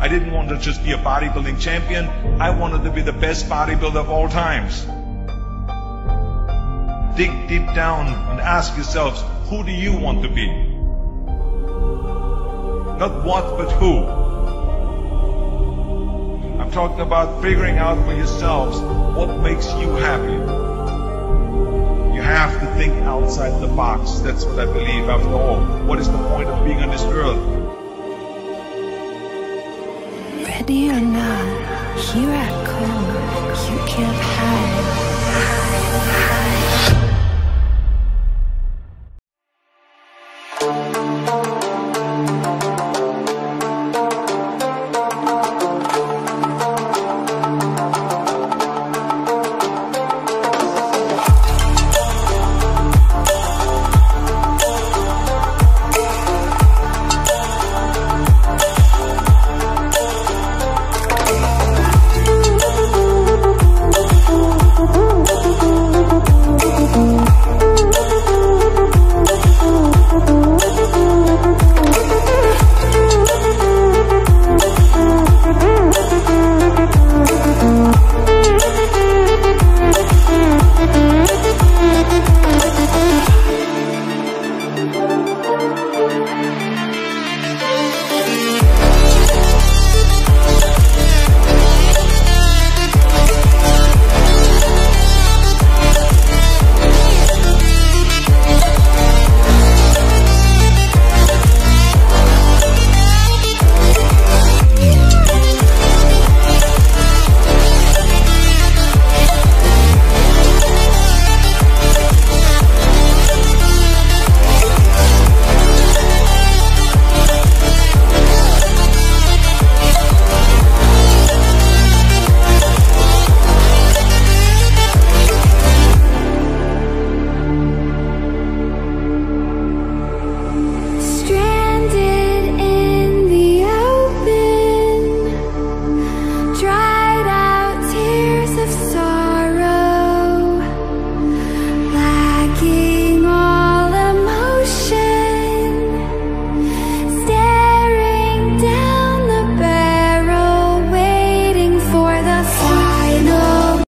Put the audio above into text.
I didn't want to just be a bodybuilding champion. I wanted to be the best bodybuilder of all times. Dig deep down and ask yourselves, who do you want to be? Not what, but who. I'm talking about figuring out for yourselves what makes you happy. You have to think outside the box. That's what I believe after all. What is the point of being on this earth? Ready or not, here I come. You can't.